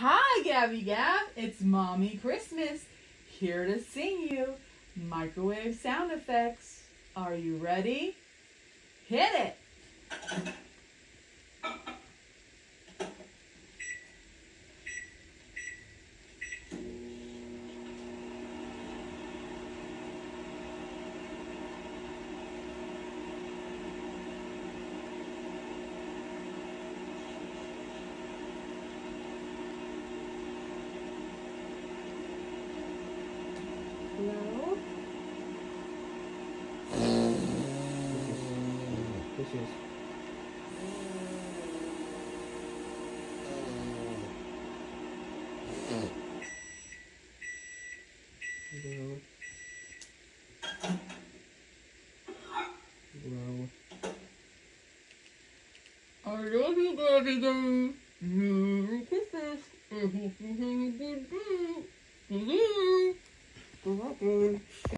Hi, Gabby Gab. It's Mommy Christmas here to sing you microwave sound effects. Are you ready? Hit it. Hello? This is. Blow. Blow. I love you, Gab. Merry Christmas. I hope you a good day.